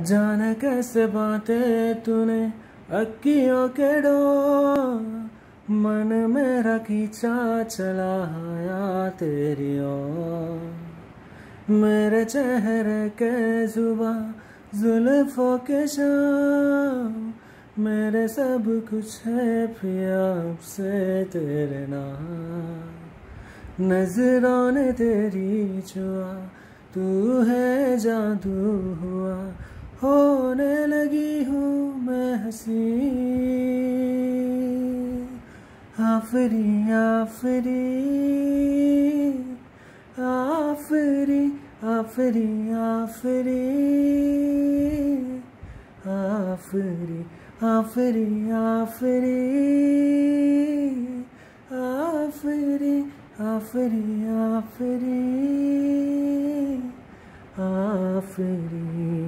जाने कैसे बातें तूने, अक्कियों के डो मन मेरा खींचा, चला आया तेरी ओर। मेरे चेहरे के जुबा, जुल्फों के शाम। मेरे सब कुछ है पिया से तेरे नाम। नज़रों ने तेरी छुआ, तू है जादू हुआ। हूँ मैं हसी आफरी आफरी आफरी आफरी आफरी आफरी आफरी आफरी आफरी आफरी आफरी आफरी